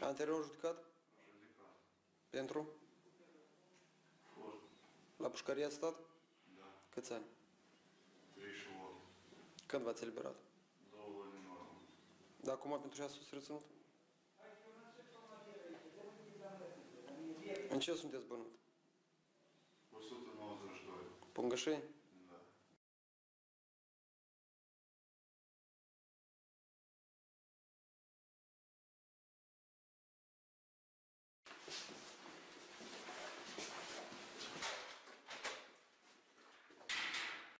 Anterior judecat? Judecat. Pentru? Fost. La pușcărie a stat? Da. Câți ani? 38. Când v-ați eliberat? Două luni în urmă. Dar acum pentru ce ați fost reținut? În ce sunteți bănut? 192. Pungășei?